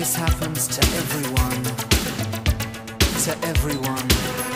This happens to everyone. To everyone.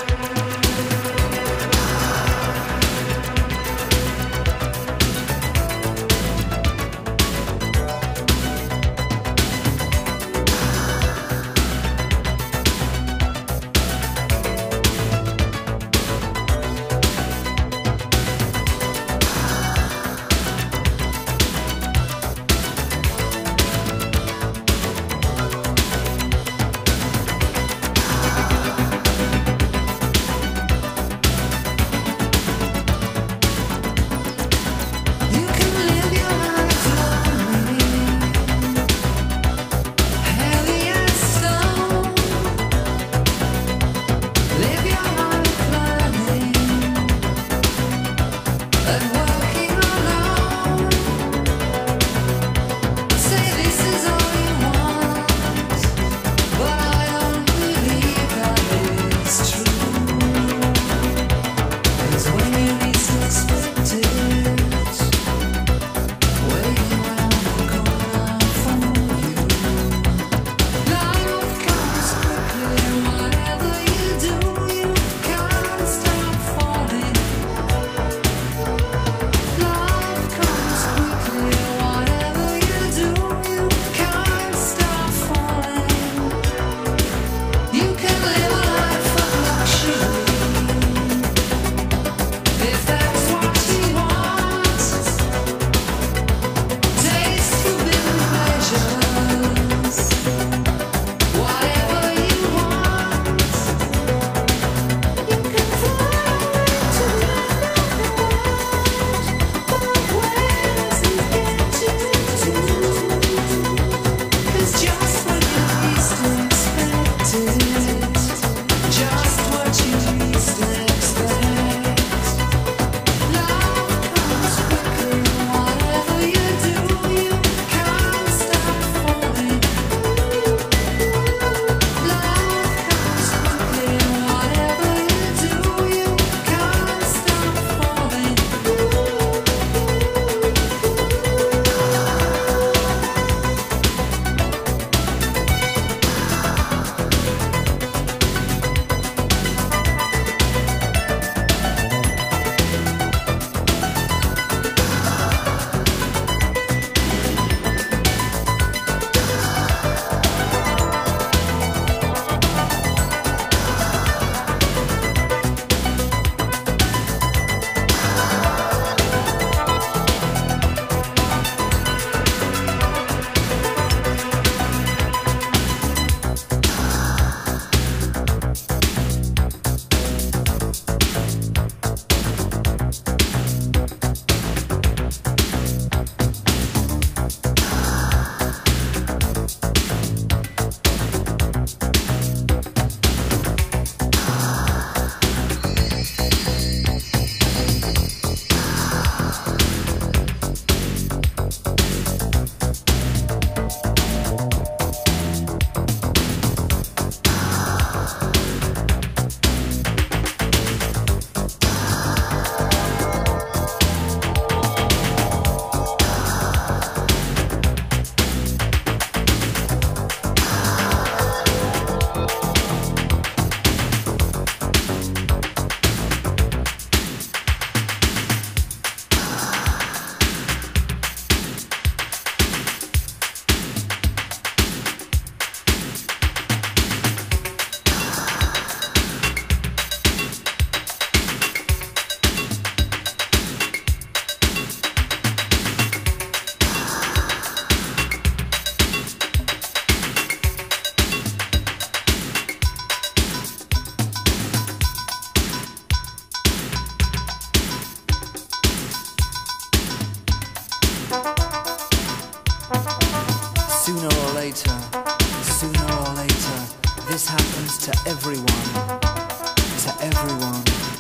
This happens to everyone, to everyone.